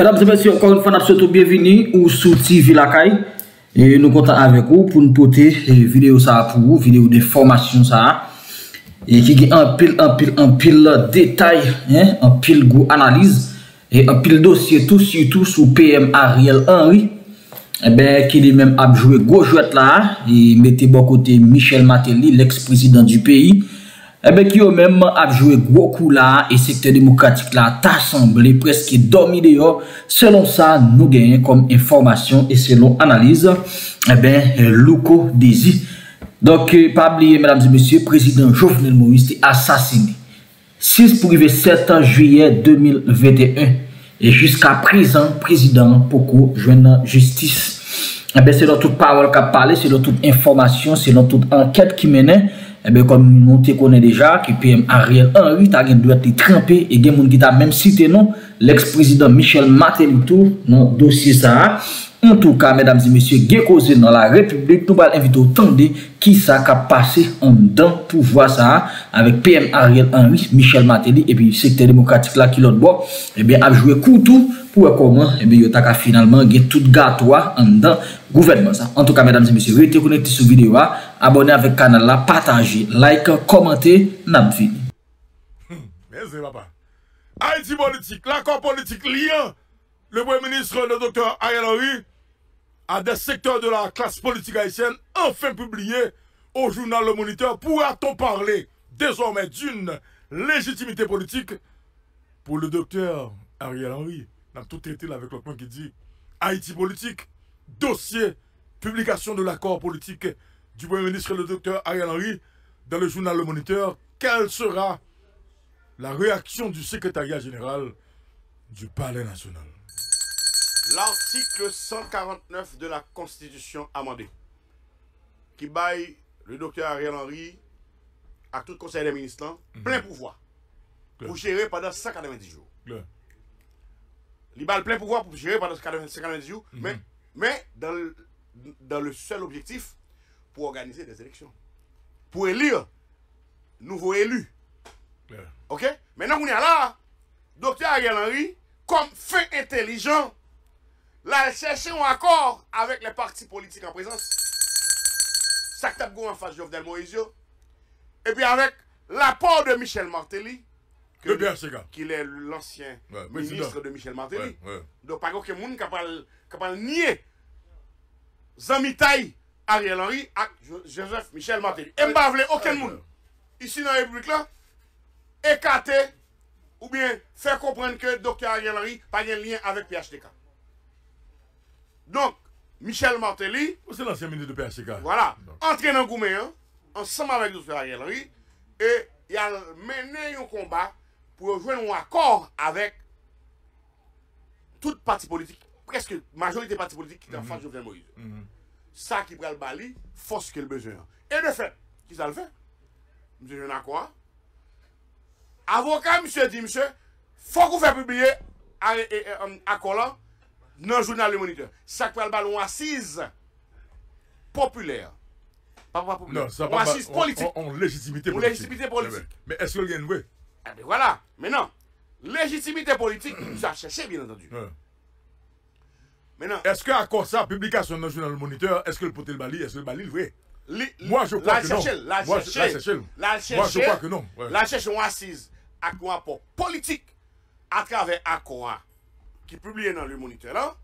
Mesdames et messieurs, encore une fois, nous souhaitons bienvenue ou sous TV Lakay. Et nous comptons avec vous pour nous porter vidéo ça pour vous, vidéo de formation ça. Et qui a un pile, un pile, un pile détail, hein, un pile goût analyse. Et un pile dossier tout, surtout sous PM Ariel Henry. Eh ben, qui lui-même a joué gauche là. Et mettez bon côté Michel Matéli, l'ex-président du pays. Eh ebe ki yo menman apjouye gwo kou la e sekte demokratik la ta asemble preske domi de yo selon sa nou genyen kom informasyon e selon analize eh ebe louko dezi. Donk eh, pabliye mesdames et messieurs, prezident Jovenel Moïse te asasine. 6 privé 7 juye 2021 e jiska prezant prezident poko jwen nan justis. Ebe se don tout parol ka pale, se don tout informasyon, se don tout anket ki menen Eh ebe kom nou te konen deja ki PM Ariel Henry ta gen dwet li trempe e gen moun ki ta menm site nou l'ex-prezident Michel Matelitou nou dosye sa a. En tou ka, medams et messieurs, gen koze nan la republik nou bal invite ou tande ki sa ka pase an dan pou vwa sa a avek PM Ariel Henry, Michel Mateli epi sekte demokratik la ki lot bo ebe eh apjouye koutou pou ekoman eh ebe yo ta ka finalman gen tout gatwa an dan gouvenman sa. En tou ka, medams et messieurs, rete konekte sou videwa vidéo, abonnez avec canal là, partagez, like, commentez, n'a fini. Merci, papa. Haïti politique, l'accord politique liant le Premier ministre, le docteur Ariel Henry, à des secteurs de la classe politique haïtienne, enfin publié au journal Le Moniteur. Pourra-t-on parler désormais d'une légitimité politique? Pour le docteur Ariel Henry On a tout traité avec le point qui dit Haïti politique, dossier, publication de l'accord politique du Premier ministre, le docteur Ariel Henry, dans le journal Le Moniteur. Quelle sera la réaction du secrétariat général du Palais national? L'article 149 de la Constitution amendée, qui baille le docteur Ariel Henry à tout le conseil des ministres, plein pouvoir, pour gérer pendant 190 jours. Il a plein pouvoir pour gérer pendant 190 jours, mais, mais dans, le, dans le seul objectif pour organiser des élections. Pour élire nouveaux élus. Ok? Maintenant, on est là, docteur Ariel Henry, comme fait intelligent, Là, chercher un accord avec les partis politiques en présence. Ça tape en face Jovenel Moïse. Et puis avec l'apport de Michel Martelly. Que Qui est l'ancien ministre de Michel Martelly. Donc, pas aucun monde qui pas nier Zamitaï Ariel Henry et Joseph Michel Martelly. Et pas aucun monde ici dans la écarter ou bien faire comprendre que Dr. Ariel Henry n'a pas de lien avec PHTK. Donc, Michel Martelly. C'est l'ancien ministre de PHTK. Voilà. Entré dans Gouméen, ensemble avec Dr. Ariel Henry, et il a mené un combat pour rejoindre un accord avec toute parti politique, presque majorité parti qui est en face de Jovenel Moïse. Ça qui prend le bali, force que le besoin. Et de fait, qui ça le fait? Monsieur quoi Avocat, monsieur dit, monsieur, faut qu'on fasse publier accord là dans le journal Le Moniteur. Ça peut le ballon assise populaire. Pas, pas populaire. Non, ça on assise politique. En légitimité politique. légitimité politique. Mais est-ce qu'il y a une Eh bien voilà. Mais non. Légitimité politique, nous a cherché, bien entendu. Maintenant. Est-ce qu'à cause ça, publication dans le journal Moniteur, est-ce que le poté le bali, est-ce que le bali le vrai Moi, je crois que non. La Moi, je crois que non. La cherche, on assise à quoi? Pour politique à travers accord qui publié dans le moniteur là,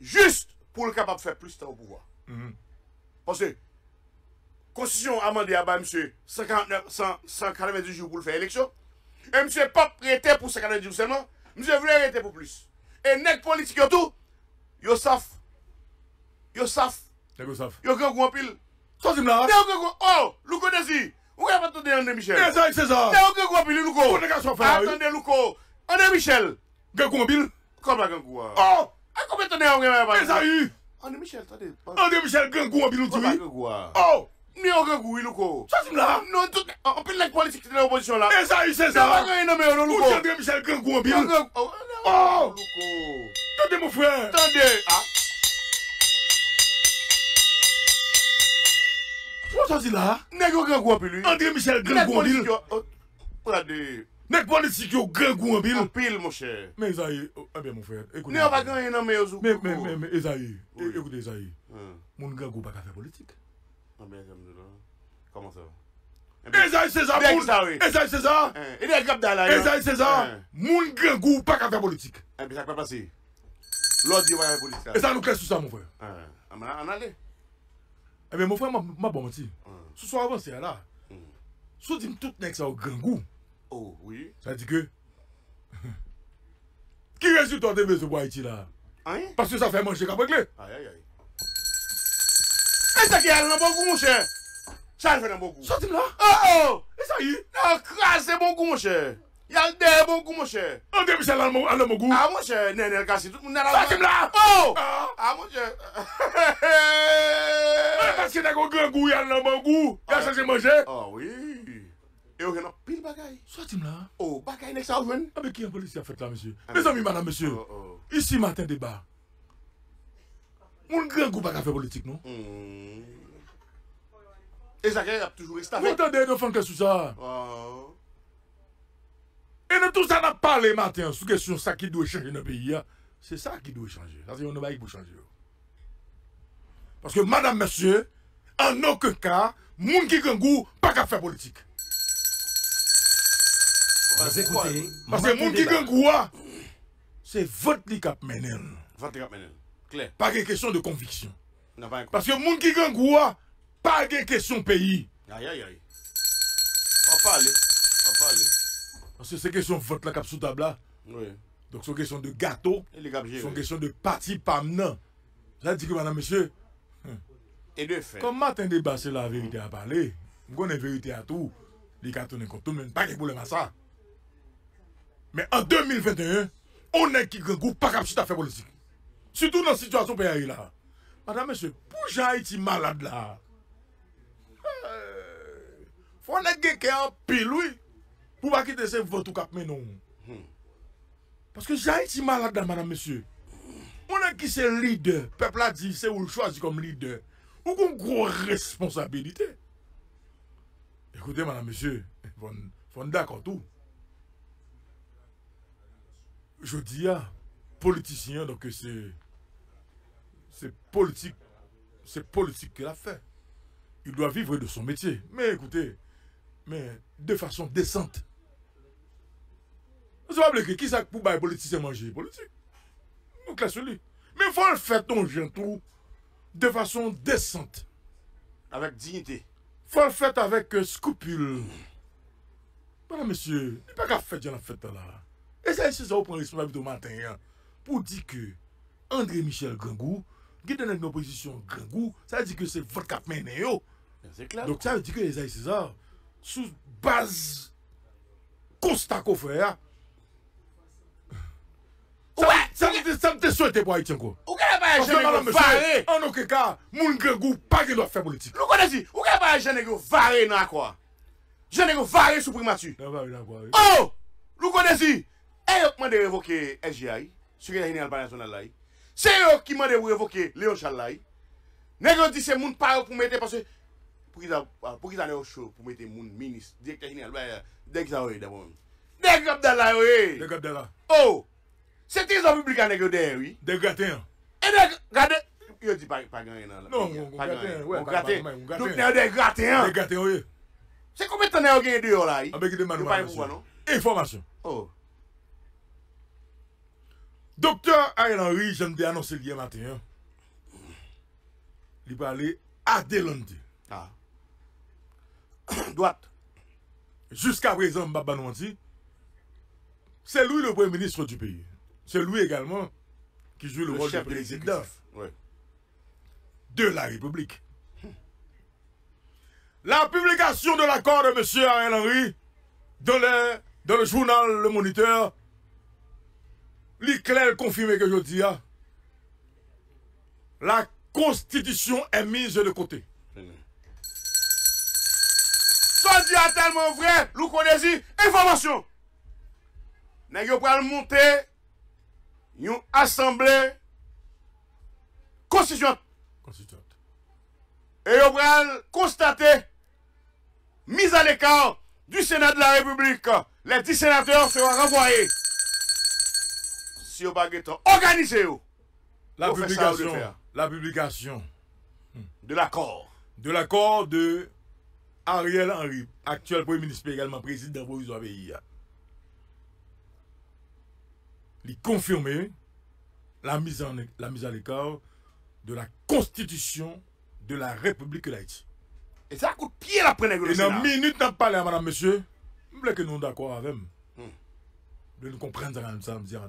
juste pour le capable de faire plus de temps au pouvoir. Mhm. Parce que Constitution a demandé à monsieur 59, 190 jours pour le faire élection. Et monsieur pas prêté pour 190 jours seulement. Monsieur voulait arrêter pour plus. Et net politique tout, yo saf, yo saf, yo gen gwen pil. Sos im nan? Ne yo gen gwen, oh, luko desi, ou gen patou de André Michel? Ne zay, se zay. Ne yo gen gwen pil, luko. Ou ne gen sofa? Atende luko, André Michel. Gen gwen pil? Kom la gen gwen. Oh, a komete de André Michel? Ne zay. E, André Michel, tade. André Michel gen gwen pil ou tiwi? Kom la gen gwen. Oh. Ni yo gen gouy louko. Sa sim la? Non, tout, an pil lèk politik ti nan oposisyon la. E sa yi se sa. Dè bagan yi nan mè yon louko. Ou Jandre Michel gen gouy an bil. Gen gouy. Oh! Louko. Tande mou frè. Tande. Ha? Ah. Ou sa si la? Nèk yo oh, gen gouy an bil. Jandre Michel gen gouy an bil. Nèk politik yo. Tande. Oh, eh Nèk politik yo gen gouy an bil. An pil mou chè. Mè Ezaïe, an bè mou frè. Nè yo bagan yi nan mè yon louko. Mè, mè, mè, Ezaïe. Ekoute Ezaïe. Moun gen gouy baka fè politik. Koman se? Eh Ezaï César Ezaï César Ezaï César. Moun gen gou pa ka fè politik E sa nou kè sou sa moun fè An ale Ebe moun fè mwa bon ti Sou sou avansè la Sou di m tout nek sa ou gen gou Sa di ke Ki rezultat de mè se bo Haiti la Paske sa fè manche kapèk lè Ayayay ça qui est dans bon mon cher. Ça le fait dans bon goût. Sorti la, Oh, oh. Ezaïe, Non, crase bon goût, mon cher. Il y a des bon goût, mon cher. André Michel an an mon gou. Ah, mon cher, Nenel le casse tout le monde dans Sorti la, Oh! Ah. Ah, mon cher. Eh, Parce que nek ou gen gou, yal nan mon gou, yal chanje manje. Oh, oui. Et on a pile bagaille. Sorti la, Oh, avec qui un policier a fait là, monsieur? Mes amis, madame, monsieur, oh. ici matin débat. Moun gran goup ak a fe politik hmm. nou. E zakè ap toujou resta fè. Moun tande yon fanke sou sa. Oh. E nou tout sa nap pale maten sou kesyon sa ki dwe chanje nan peyi ya. Se sa ki dwe chanje. Sa se yon nou ba yik pou chanje yo. Paske madame, monsye, an okon ka, moun ki gran goup pak a fe politik. Paske moun ki gran goup wa, se vot li kap menen. Vot li kap menen. 24 minutes. Claire. Pas de question de conviction. On. Parce que moun qui ah, pas de question pays. Aïe, aïe, aïe. On va parler. On va parler. Parce que c'est question vote la cap sous table là. Oui. Donc c'est question de gâteau. C'est une question de parti pamenant. Ça dit que madame, monsieur, Et de fait. Comme matin débat, c'est la vérité à parler. Je connais la vérité à tout. Les cartons contre tout le monde, pas de problème à ça. Mais en 2021, on est qui grand groupe pas capable de faire politique. Surtout dans la situation pays là. Madame, monsieur, pour Haïti malade là. euh, Faut que qui en pile, oui. Pour pas quitter ce vote ou cap. Parce que Haïti malade là, madame, monsieur. On a qui c'est leader? Peuple a dit, c'est où le comme leader. Ou qu'on grosse responsabilité. Écoutez, madame, monsieur, faut, d'accord tout. Je dis à politicien, donc c'est. Politique. C'est politique qu'il a fait. Il doit vivre de son métier. Mais écoutez, mais de façon décente. Vous savez que qui ça pour les politiciens manger politique? Nous classe lui. Mais il faut le faire ton jeune tout de façon décente. Avec dignité. faut le faire avec euh, scrupule. Madame, monsieur, il n'y a pas qu'à faire la fête là. Et ça, c'est ça, on prend responsabilité au matin hein, pou di ke André Michel Grangou, gite nan nou pozisyon Grangou, sa di ke se vot kap menen yo. Donk sa di ke Ezaïe César, sou baz konsta ko fè ya. Sa mte souwete pou Haitien ko. Ou kè pa Haitien negyo vare? An nou ke ka, moun Grangou pa gen do fè politik. Nou konè di, ou kè pa Haitien negyo vare nan akwa? Haitien negyo vare sou primatu. Nan vare nan akwa. Oh! Nou konè di, e yokman de revoke SGI. sur la Union internationale là. C'est eux qui m'ont révoqué Léon Charles là. Nègre dit c'est moun pas pour mettre parce que pour qu'ils pour qu'ils allaient au show pour mettre moun ministre directeur général dès qu'ils arrivent d'abord. Nègre Abdallah oui. Nègre Abdallah. Oh. C'est des hommes publics nègre derrière oui. Des gratins. Et nègre regardez Yo di pa ganyan la. Non, pa ganyan. Ou graten. Dout ne yo de graten. De graten, ouye. Se komè tan ne yo genye de yo la yi? Abè ki de manou manou. Informasyon. Oh. Docteur Ariel Henry, je me annoncé hier matin. hein. Il va aller à Delande. Ah. Droite. Jusqu'à présent, Mbaba dit, c'est lui le premier ministre du pays. C'est lui également qui joue le, Le rôle de de président. Ouais. de la République. La publication de l'accord de M. Ariel Henry dans le, dans le journal Le Moniteur, li klel konfime ke yo di ya, la konstitisyon e mise de kote. Son di a telman vre, lou konezi, informasyon. Nè yo pral monte, yon asemble, konstituante. Konstituante. E yo pral konstate, mise al ekar, du Sénat de la République, les 10 sénateurs seront renvoyés. Si vous pas organisez-vous. La publication, la publication De l'accord. de l'accord de Ariel Henry, actuel Premier ministre également président provisoire pays. Il confirme la mise, en, la mise à l'écart de la constitution de la République d'Haïti. Et ça coûte pied la prenne le Et dans une minute, n'a parlé à madame, monsieur, je voulais que nous sommes d'accord avec Hmm. nous. De nous comprendre ça, ça, me dire,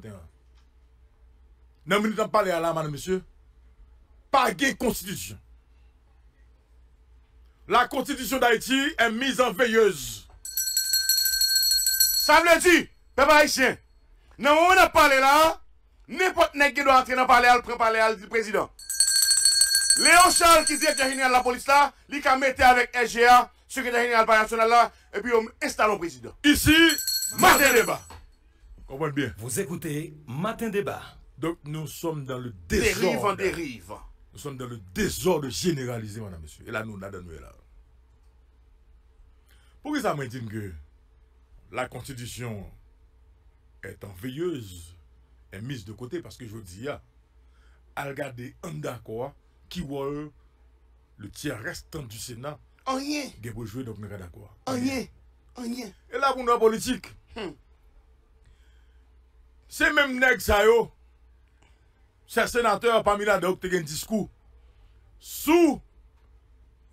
une minute, n'a parlé à la madame, monsieur, pas de constitution. La constitution d'Haïti est mise en veilleuse. Ça veut dire, peuple haïtien, où on a parlé là, n'importe qui qui doit entrer dans le palais, il prend président. Léon Charles, qui est directeur général de la police là, il a mettre avec SGA, secrétaire général du national là, et puis on installe le président. Ici, Matin débat. comprenez bien. Vous écoutez Matin Débat. Donc, nous sommes dans le Dérive en désordre. dérive. Nous sommes dans le désordre généralisé, madame, monsieur. Et là, nous, là, nous, là. Pourquoi ça me dit que la constitution est en veilleuse, est mise de côté? Parce que je dis, à regarder un d'accord qui voit le tiers restant du Sénat, Rien, qui jouer, donc d'accord. rien, rien. Et là, pour nous, la politique, Hmm. c'est même nèg ça yo, c'est sénateur parmi la donc un discours sous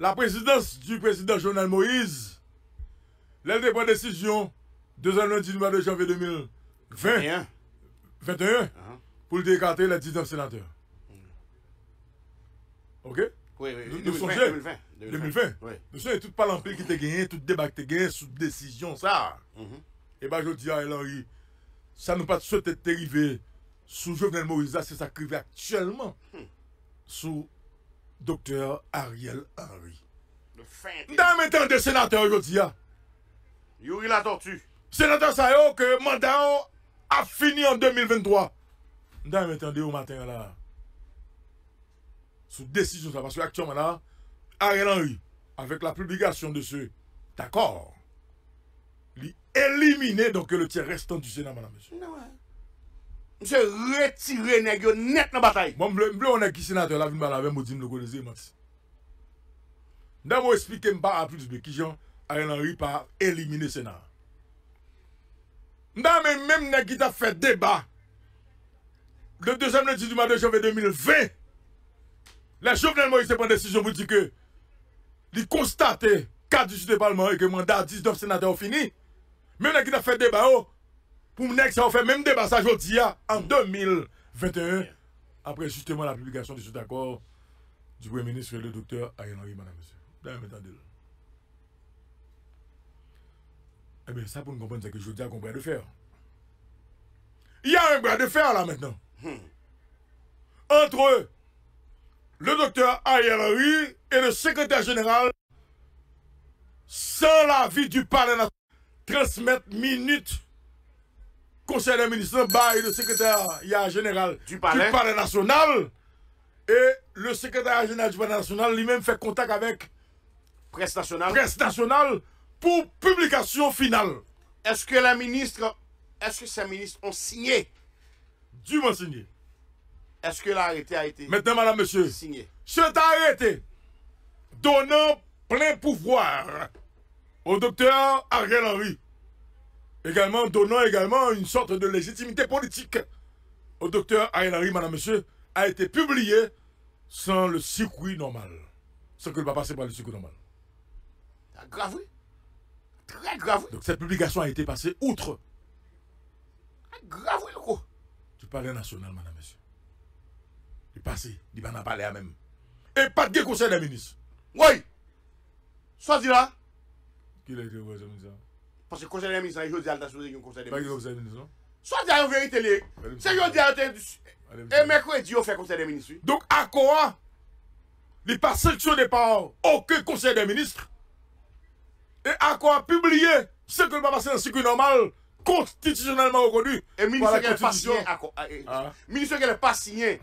la présidence du président Jovenel Moïse. L'elle prend décision deux ans lundi du mois de janvier 2020, Rien. 21, pour le décarter les 19 sénateurs. Ok? Oui, oui, Nous- nous 2020, songeons. 2020. 2020. Oui. Nous sommes tout qui te gagné, tout débat qui te gagné sous décision, ça. Mhm. Et bien, je dis à El Henry, ça nous pas souhaité sous Jovenel Moïse, c'est ça qui actuellement sous docteur Ariel Henry. Le fin. Dans même temps de sénateur aujourd'hui, hein. Yuri la tortue. sénateur ça yo que mandat a fini en 2023. Dans même temps de au matin là, sous décision ça, parce que actuellement là, Ariel Henry, avec la publication de ce d'accord, il éliminé donc le tiers restant du Sénat, madame, monsieur. Non, Monsieur retiré nèg yo net dans la bataille. Bon, mble, mble on est qui sénateur la vin mal avec moi dit me le connaissez Max. Nda moi expliquer m'pa à plus de qui Jean Ariel Henry par éliminer Sénat. Nda même même nèg qui t'a fait débat le deuxième lundi du mois de janvier 2020. La Jovenel Moïse prend décision pour dire que il constate cadre du Parlement et que mandat 19 sénateurs fini. Même nèg qui t'a fait débat oh, pour nèg ça fait même débat ça aujourd'hui en 2021 après justement la publication de cet accord du Premier ministre le docteur Ariel Henry, madame, monsieur. D'ailleurs. Eh bien, ça pour nous comprendre, c'est que je dis à qu'on de fer. Il y a un bras de fer là maintenant. Entre le docteur Ariel Henry et le secrétaire général, sans l'avis du palais transmettre minutes conseil des ministres by le secrétaire général Du palais. national et le secrétaire général du palais national lui-même fait contact avec Presse nationale. presse nationale pour publication finale Est-ce que la ministre, est-ce que ces ministres ont signé? Du mentionné. Est-ce que l'arrêté a été Maintenant, madame, monsieur, signé? c'est arrêté donnant plein pouvoir au docteur Ariel Henry. Également donnant également une sorte de légitimité politique au docteur Ariel Henry, madame, monsieur, a été publié sans le circuit normal. Sans que le pas passer par le circuit normal. C'est grave, oui. Très grave, oui. Donc cette publication a été passée outre grave, oui, le coup. du palais national, madame, monsieur. Il est passé, il va en parler à même. Et pas de conseil des ministres. Oui. Soit dit là, Qui l'a été parce que le conseil des ministres, il dit à la un conseil des Pas de ministres. conseil des ministres, Soit dit en vérité, c'est yo dit à Et mercredi, on fait conseil des ministres. Donc, à quoi Il n'est pas sanctionné par aucun conseil des ministres. Et à quoi publier ce que ne va passer dans le circuit normal, constitutionnellement reconnu. Et ministre la qui n'a pas Constitution. signé, accord- ah, eh, Ah. ministre qui n'a pas signé,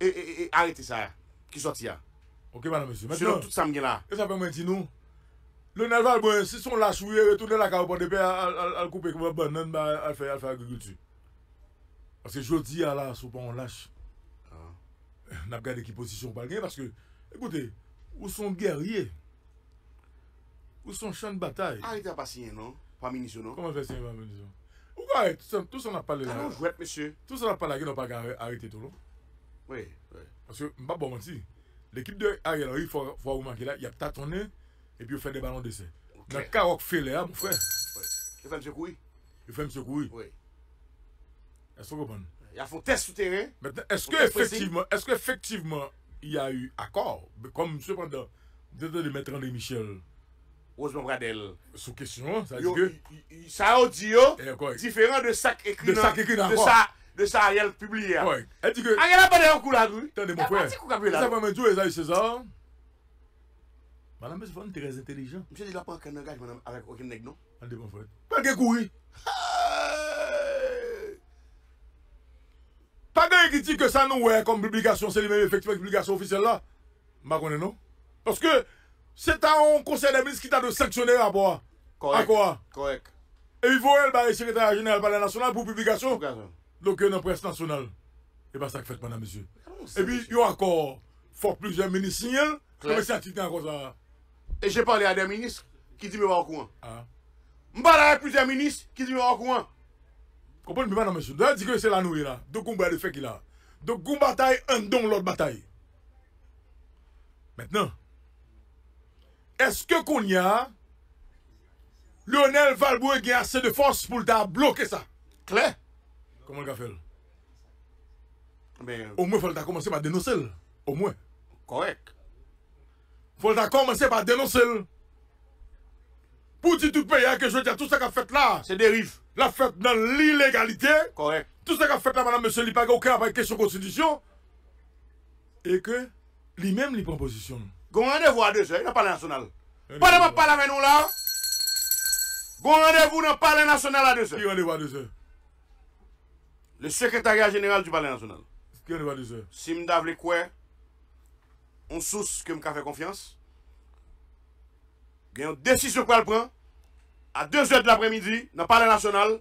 et, arrêtez ça, qui sortit là. Ok, madame, monsieur. Maintenant, tout ça, me là. et ça fait moi dire nous, Lionel Valboy, si son la chouye, retourne la karopan de pe al koupe koupe banan ba al fè agrikultu. Paske jodi a la sou pa an lache. Nap gade ki posisyon pal gen, paske, ekoute, ou son gerye, ou son chan bataye. Arite a pasiyen, non? Pa minisyon, non? Koman pasiyen pa minisyon? Ou ka arite, tout son ap pale la. Kanon jwet, mesye. Tout son ap pale la gen, ou pa gare arite to, non? Oui, oui. Paske, mba bon manti, l'ekip de Ariel Henry, fwa ou manke la, yap tatone, yap tatone, epi ou fè de balon dese. Nan karok fè le a, mou fè. E fè mse koui? E fè mse koui. Oui. Esko kopan? Ya fon test sou teren. Mèten, eske efektivman, eske efektivman, y a yu akor? Kom mse pandan, dete de mètran eh, de Michel. Ozman Bradel. Sou kesyon, sa di ke? Sa ou di yo, diferan de sak ekri nan. De sak ekri nan akor. De sa... de sa Ariel publier. Ouais. Elle dit que. Ariel a pas d'ailleurs coup la rue. Attendez, mon frère. Ça va me dire, Esaïe César. Madame Besfon, très intelligent. Monsieur dit là pas un engagement avec aucun nègre, non? André, mon frère. Pas de courir. Pas de qui dit que ça nous ouais comme publication, c'est lui-même effectivement publication officielle là? Je ne non? Parce que c'est un conseil des ministres qui t'a de sanctionner à. À Correct. quoi? Correct. Et il faut elle, bah, le secrétaire général palais national pour publication. Donc, il y a une presse nationale. Et pas ça que fait, madame, monsieur. Et puis, il y a encore fort plusieurs ministres signés. Claire. Comme ça, tu encore ça. Et j'ai parlé à des ministres qui disent, mais au courant. Je parle avec plusieurs ministres qui disent, mais au courant. Comprenez bien, monsieur. D'ailleurs, dit que c'est la nourriture là. Donc, on le fait qu'il a. Donc, on bataille, un don l'autre bataille. Maintenant, est-ce que qu'on y a, Lionel Valboué qui a assez de force pour bloquer ça? Claire? Comment il a fait? Ben, Au moins, il faut commencer par dénoncer. Au moins. Correct. Faut commencer par dénoncer. Pour dire tout pays hein, que je veux dire, tout ça qu'a fait là, C'est dérive. la fait dans l'illégalité, Correct. tout ça qu'a fait là, madame, monsieur, il n'y a pas aucun avec question constitution, et que lui-même, il prend position. Gon rendez-vous à deux heures, il n'a pas le national. Eh, Pas de parler avec nous là. Gon rendez-vous dans le palais national à deux Qui heures. rendez-vous à deux heures? Le secrétariat général du palais national. Qui rendez-vous à deux heures? Si je m'davle quoi, on source que je fait confiance. Il y a une décision qu'on prend à 2 heures de l'après-midi dans le palais national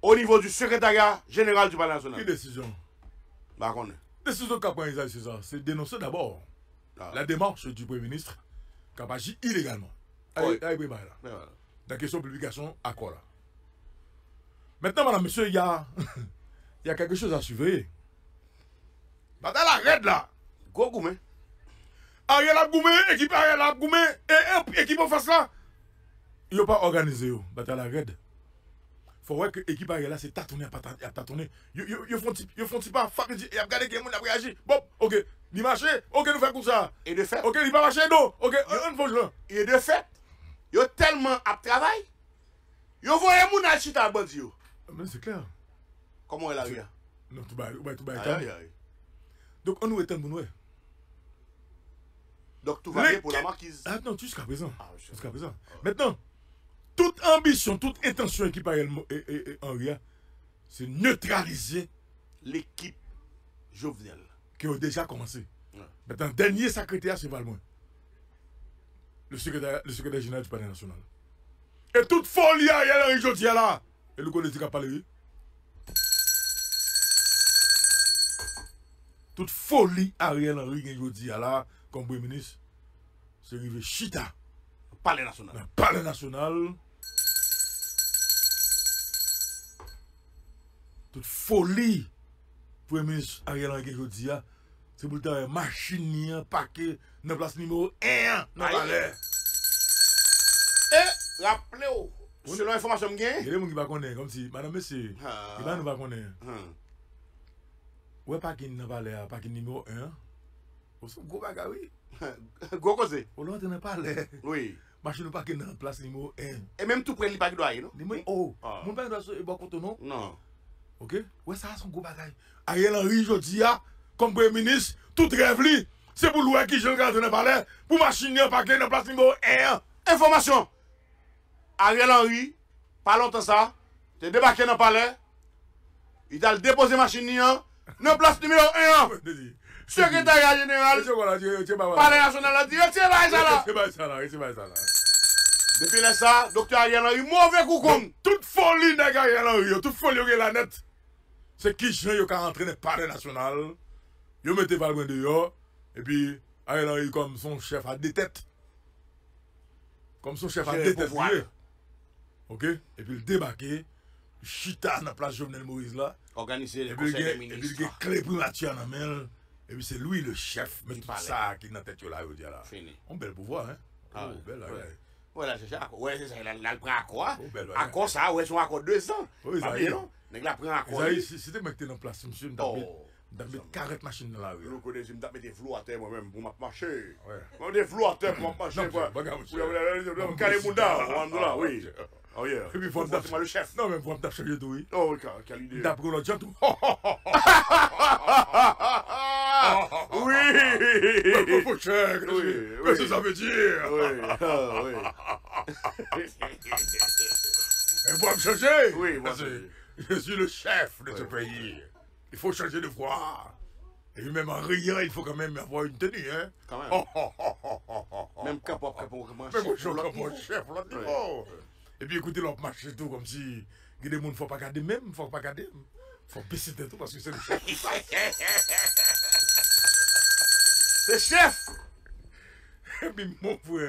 au niveau du secrétariat général du palais Qui national. décision? Bah, qu'on. Décision qu'a pris Isaïe César, c'est dénoncer d'abord Ah. la démarche du Premier ministre qui a agi illégalement. Allez, Oui. voilà. la question de publication à quoi là? Maintenant, madame, monsieur, il y a, y a quelque chose à surveiller. Bah, dans la raide là, Gros gourmet. Ariel ap goumen, ekip Ariel ap goumen, ekip ou fas la. Yo pa organize yo, batal a red. Fò wè ke ekip Ariel la se tatounen ap tatounen. Yo fon ti pa, fap, ap gade gen moun ap reagi. Bop, ok, ni mache, ok nou fè kousa. E de fèt. Ok, ni pa mache do, ok, an fò jlan. E de fèt, yo telman ap travay, yo voye moun al chita bandi yo. Men se kler. Koman el a ria? Non, tou bay, tou bay, tou bay. Ay, ay, ay. Dok an nou eten moun wè. Donc tout va bien pour la marquise. Ah non, jusqu'à présent. Ah. Jusqu'à présent. Maintenant, toute ambition, toute intention qui et Henri, hein, c'est neutraliser L'équipe Jovenel. qui a déjà commencé. Ouais. Maintenant, dernier secrétaire, c'est Valmoin. Le secrétaire, le secrétaire général du Palais national. Et toute folie Ariel Henry là. Et le collègue a parlé. Toute folie Ariel Henry Jodia là, comme premier ministre, c'est arrivé Chita. Palais national. Le palais national. Toute folie, premier ministre Ariel Henry aujourd'hui, c'est pour le machine, un paquet, dans place numéro 1 dans le palais. Et, rappelez-vous, selon l'information que vous avez. Il y a des gens qui ne connaissent comme si, madame, monsieur, il y a des gens qui ne connaissent pas. Où est le parking dans le palais, parking numéro 1 O son go baga we. Go koze? O lò te nan pale. Oui. Machin nou pa gen nan plas ni mò en. E menm tou pren li bagi do a ye nou? Ni mwen ou. Ah. Moun bagi do a sou e bò koto nou? Non. Ok? Ouè sa son go bagay. A ye lan ri jodi ya, kom pre minis, tout rev li, se pou louè e ki jen gade nan pale, pou machin ni an pa gen nan plas ni mò en. Informasyon. A ye lan ri, pa lontan sa, te debake nan pale, i dal depose machin ni an, nan plas ni mò en. Mwen de di. C'est pas palais national, a dit, c'est là, ça là. C'est pas ça là, c'est pas ça là. Depuis là, ça, docteur Ariel Henry, mauvais coup comme. Toute folie nèg Ariel Henry, yo, toute folie yo gen la net. C'est qui jan yo ka entraîné par national? Yo mette Valgren dehors et puis Ariel Henry comme son chef à têtes. Comme son chef à. OK? Et puis il débarqué, chita dans la place Jovenel Moïse là. Organiser Et le puis il conseil y a des et puis il y a Et puis c'est lui le chef. Mais Qui tout parlait. ça qui est dans la tête là, dit là. Fini. Un bel pouvoir, hein? Ah, oh, bel, ouais. ouais. Voilà, c'est ça. Ouais, c'est ça. Il a, il a le prend à quoi? Oh. À quoi ça Ouais, son accord deux ans. Oui, Pas ça non? La prend à quoi? Si c'était dans la place, monsieur, je vais mettre 40 machines dans la rue. Je connais, je des à terre moi-même pour m'a marcher. Des flous à terre pour m'a marcher. Non, quoi. bagarre, monsieur. Oui, oui, là. Oh yeah. Et puis, moi le chef. Non, mais faut me taper tout, oui. Oh, quelle idée. D'après l'autre tout. Oui Faut cher, Oui, qu'est-ce oui. que ça veut dire Oui, ah, oui. Il faut me changer Oui, moi, Je suis le chef de ce pays. Il faut changer de voix. Et puis même en riant, il faut quand même avoir une tenue, hein Quand même. Oh, oh, oh, oh, oh, oh, oh. Même moi, je suis chef, comme mon chef, là. Et puis, écoutez, l'autre marche et tout, comme si, il y a des gens, faut pas garder même, faut pas garder. Faut baisser tout, parce que c'est le chef. Se chef! Bi moun vwe.